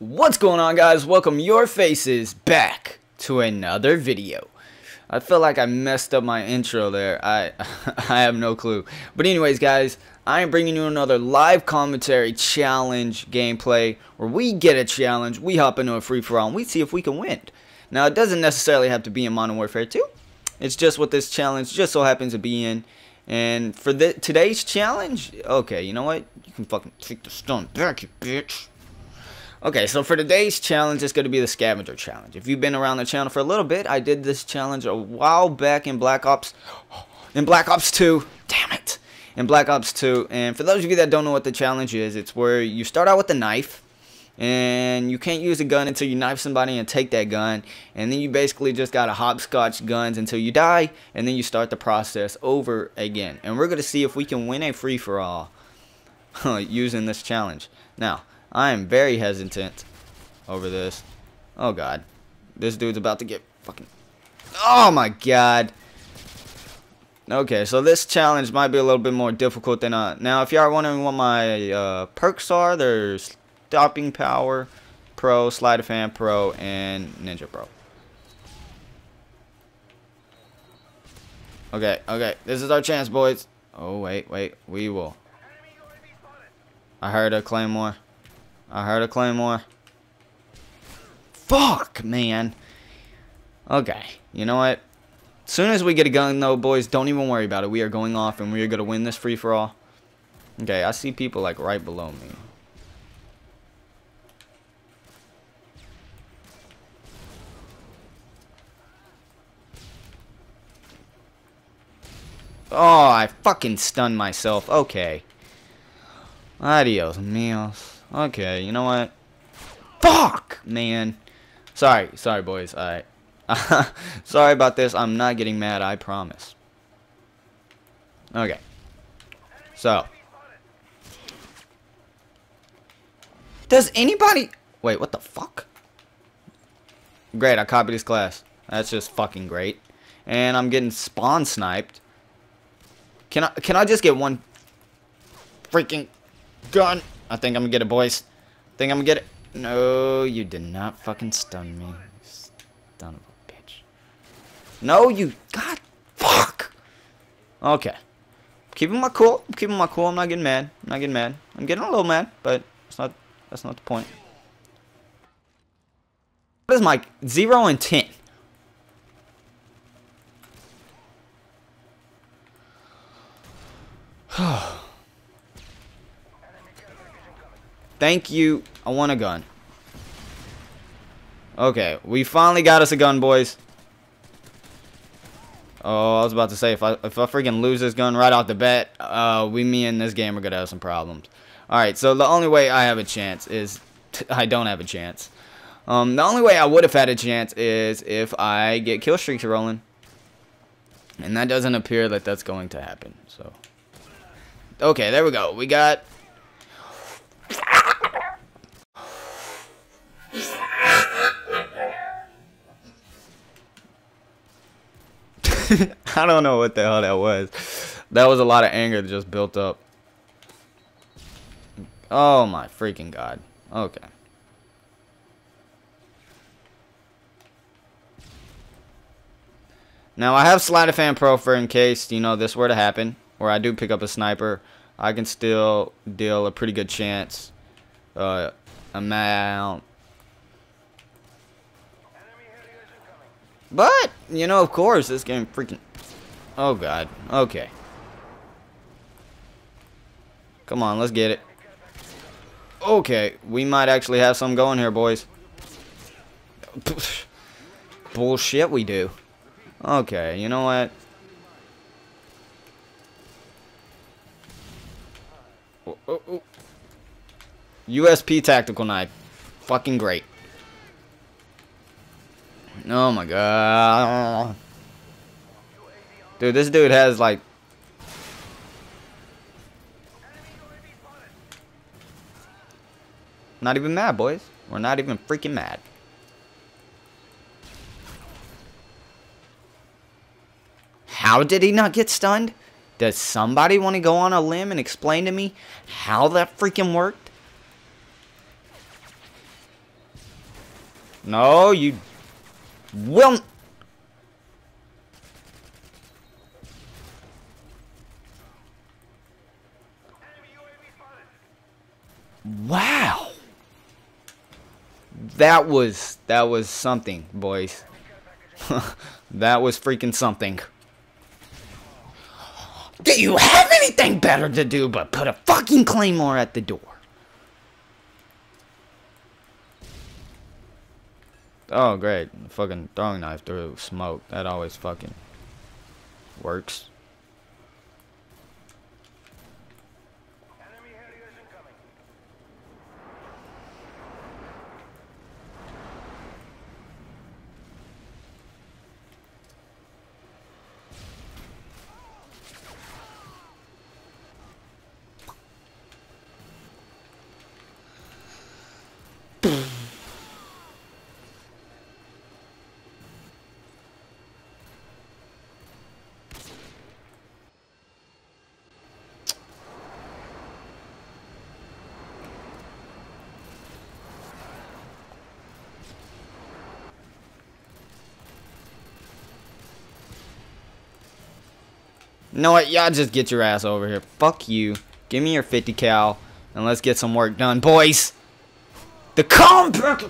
What's going on guys? Welcome your faces back to another video. I feel like I messed up my intro there. I I have no clue. But anyways guys, I am bringing you another live commentary challenge gameplay where we get a challenge, we hop into a free-for-all and we see if we can win. Now it doesn't necessarily have to be in Modern Warfare 2. It's just what this challenge just so happens to be in. And for the, today's challenge, okay, you know what? You can fucking take the stun back, you bitch. Okay, so for today's challenge, it's going to be the scavenger challenge. If you've been around the channel for a little bit, I did this challenge a while back in Black Ops, in Black Ops 2. Damn it, in Black Ops 2. And for those of you that don't know what the challenge is, it's where you start out with a knife, and you can't use a gun until you knife somebody and take that gun, and then you basically just got to hopscotch guns until you die, and then you start the process over again. And we're going to see if we can win a free for all using this challenge. Now. I am very hesitant over this. Oh god. This dude's about to get fucking... Oh my god. Okay, so this challenge might be a little bit more difficult than... Uh, now, if y'all are wondering what my uh, perks are, there's Stopping Power, Pro, Sleight of Hand Pro, and Ninja Pro. Okay, okay. This is our chance, boys. Oh, wait, wait. We will. I heard a Claymore. I heard a claymore. Fuck, man. Okay, you know what? As soon as we get a gun, though, boys, don't even worry about it. We are going off, and we are going to win this free-for-all. Okay, I see people, like, right below me. Oh, I fucking stunned myself. Okay. Adios, meals. Okay, you know what? Fuck, man. Sorry, sorry, boys. Alright. sorry about this. I'm not getting mad, I promise. Okay. So. Does anybody... Wait, what the fuck? Great, I copied his class. That's just fucking great. And I'm getting spawn sniped. Can I can I just get one freaking gun? I think I'm gonna get it, boys. Think I'm gonna get it. No, you did not fucking stun me. Son of a bitch. No, you... God, fuck! Okay. Keeping my cool. I'm keeping my cool. I'm not getting mad. I'm not getting mad. I'm getting a little mad, but that's not, that's not the point. What is my 0 and 10? Thank you. I want a gun. Okay, we finally got us a gun, boys. Oh, I was about to say, if I if I freaking lose this gun right off the bat, uh, we, me and this game are going to have some problems. Alright, so the only way I have a chance is... I don't have a chance. Um, the only way I would have had a chance is if I get kill streaks rolling. And that doesn't appear that that's going to happen, so... Okay, there we go. We got I don't know what the hell that was. That was a lot of anger just built up. Oh my freaking god. Okay. Now I have Sleight Pro for in case, you know, this were to happen. Where I do pick up a sniper. I can still deal a pretty good chance. Uh, amount But, you know, of course, this game freaking... Oh, God. Okay. Come on, let's get it. Okay, we might actually have some going here, boys. Bullshit, we do. Okay, you know what? Oh, oh, oh. USP tactical knife. Fucking great. Oh my god. Dude, this dude has like... Not even mad, boys. We're not even freaking mad. How did he not get stunned? Does somebody want to go on a limb and explain to me how that freaking worked? No, you will. Wow. That was that was something, boys. that was freaking something. Do you have anything better to do but put a fucking claymore at the door? Oh, great. Fucking throwing knife through smoke. That always fucking works. Know what? Y'all just get your ass over here. Fuck you. Give me your 50 cal and let's get some work done, boys. The comeback.